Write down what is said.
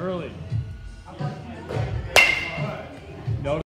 Early.